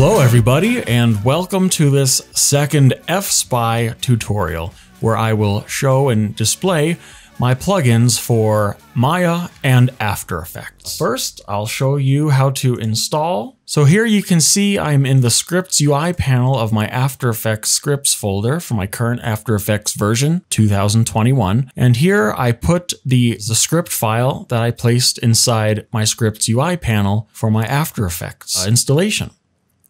Hello everybody and welcome to this second F-Spy tutorial where I will show and display my plugins for Maya and After Effects. First, I'll show you how to install. So here you can see I'm in the scripts UI panel of my After Effects scripts folder for my current After Effects version 2021. And here I put the, the script file that I placed inside my scripts UI panel for my After Effects installation.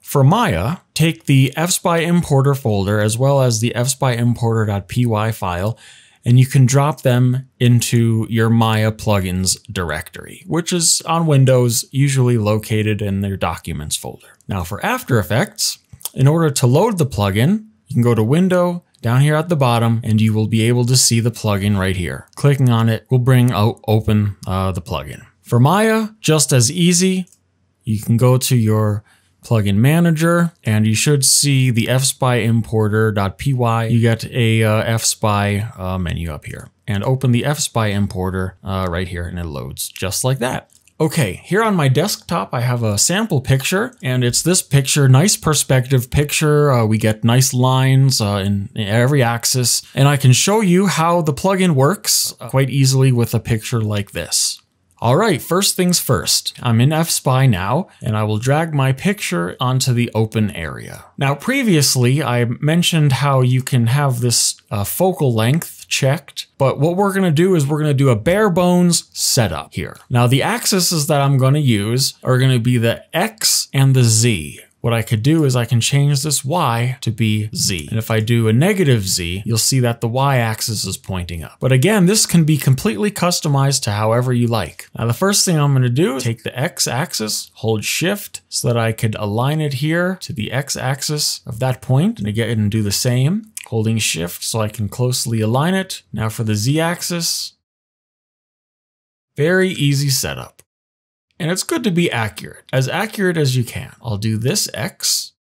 For Maya, take the fspy importer folder as well as the fspy importer.py file and you can drop them into your Maya plugins directory, which is on Windows, usually located in their documents folder. Now for After Effects, in order to load the plugin, you can go to Window, down here at the bottom, and you will be able to see the plugin right here. Clicking on it will bring out open uh, the plugin. For Maya, just as easy, you can go to your plugin manager, and you should see the fspy importer.py. You get a uh, fspy uh, menu up here. And open the fspy importer uh, right here, and it loads just like that. Okay, here on my desktop, I have a sample picture, and it's this picture, nice perspective picture. Uh, we get nice lines uh, in, in, every axis, and I can show you how the plugin works quite easily with a picture like this. All right, first things first. I'm in FSpy now, and I will drag my picture onto the open area. Now, previously, I mentioned how you can have this uh, focal length checked, but what we're gonna do is we're gonna do a bare bones setup here. Now, the axes that I'm gonna use are gonna be the X and the Z. What I could do is I can change this Y to be Z. And if I do a negative Z, you'll see that the Y axis is pointing up. But again, this can be completely customized to however you like. Now the first thing I'm gonna do is take the X axis, hold shift so that I could align it here to the X axis of that point. And again, do the same, holding shift so I can closely align it. Now for the Z axis, very easy setup. And it's good to be accurate, as accurate as you can. I'll do this X,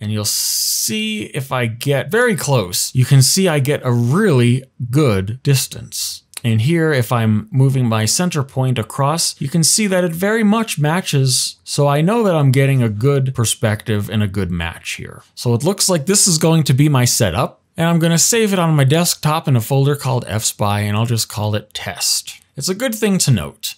and you'll see if I get very close, you can see I get a really good distance. And here, if I'm moving my center point across, you can see that it very much matches. So I know that I'm getting a good perspective and a good match here. So it looks like this is going to be my setup. And I'm going to save it on my desktop in a folder called fspy and I'll just call it test. It's a good thing to note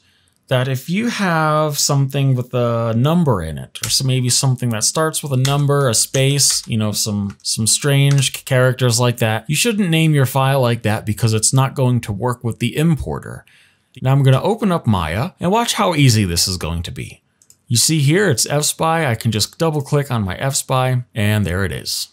that if you have something with a number in it, or so maybe something that starts with a number, a space, you know, some some strange characters like that, you shouldn't name your file like that because it's not going to work with the importer. Now I'm going to open up Maya and watch how easy this is going to be. You see here, it's FSpy. I can just double click on my FSpy and there it is.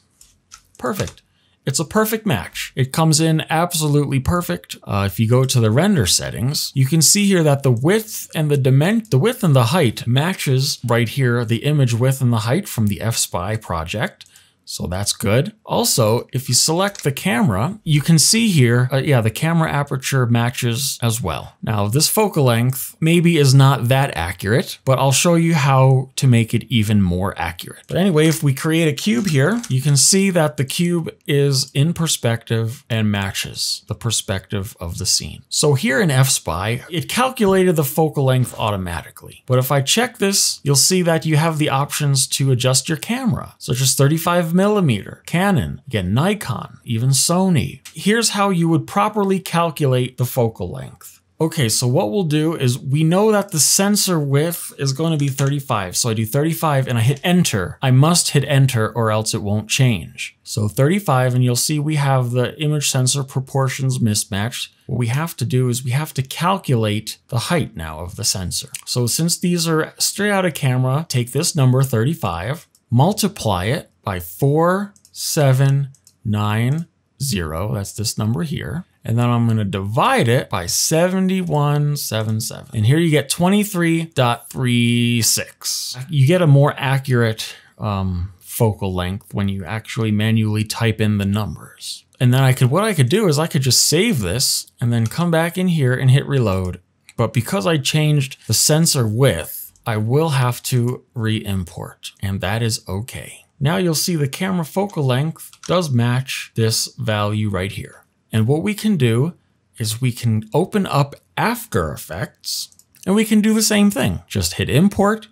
Perfect. It's a perfect match. It comes in absolutely perfect. Uh, if you go to the render settings, you can see here that the width and the dimension, the width and the height matches right here, the image width and the height from the FSpy project. So that's good. Also, if you select the camera, you can see here, uh, yeah, the camera aperture matches as well. Now, this focal length maybe is not that accurate, but I'll show you how to make it even more accurate. But anyway, if we create a cube here, you can see that the cube is in perspective and matches the perspective of the scene. So here in FSpy, it calculated the focal length automatically. But if I check this, you'll see that you have the options to adjust your camera, such as 35 millimeter, Canon, again, Nikon, even Sony. Here's how you would properly calculate the focal length. Okay, so what we'll do is we know that the sensor width is going to be 35. So I do 35 and I hit enter. I must hit enter or else it won't change. So 35 and you'll see we have the image sensor proportions mismatched. What we have to do is we have to calculate the height now of the sensor. So since these are straight out of camera, take this number 35, multiply it by 4790. That's this number here. And then I'm going to divide it by 7177. And here you get 23.36. You get a more accurate um, focal length when you actually manually type in the numbers. And then I could, what I could do is I could just save this and then come back in here and hit reload. But because I changed the sensor width, I will have to re-import and that is okay. Now you'll see the camera focal length does match this value right here. And what we can do is we can open up After Effects and we can do the same thing. Just hit import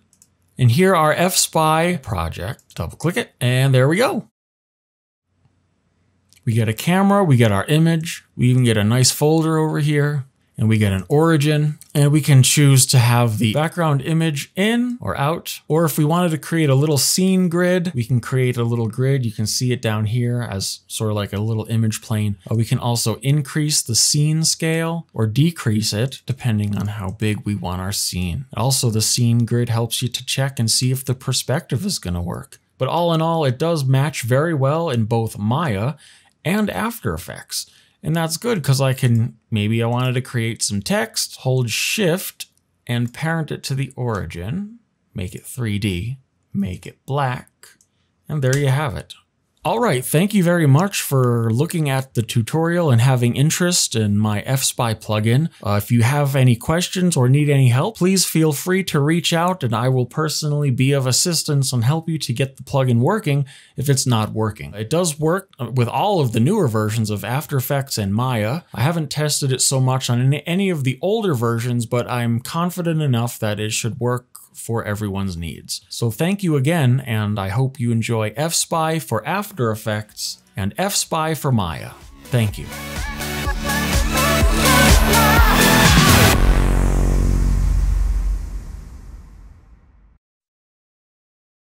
And here our FSpy project. Double click it, and there we go. We get a camera, we get our image, we even get a nice folder over here and we get an origin and we can choose to have the background image in or out. Or if we wanted to create a little scene grid, we can create a little grid. You can see it down here as sort of like a little image plane. We can also increase the scene scale or decrease it depending on how big we want our scene. Also, the scene grid helps you to check and see if the perspective is to work. But all in all, it does match very well in both Maya and After Effects. And that's good because I can, maybe I wanted to create some text, hold shift and parent it to the origin, make it 3D, make it black, and there you have it. All right, thank you very much for looking at the tutorial and having interest in my FSpy plugin. Uh, if you have any questions or need any help, please feel free to reach out and I will personally be of assistance and help you to get the plugin working if it's not working. It does work uh, with all of the newer versions of After Effects and Maya. I haven't tested it so much on any of the older versions, but I'm confident enough that it should work for everyone's needs. So thank you again, and I hope you enjoy F-Spy for After Effects and F-Spy for Maya. Thank you.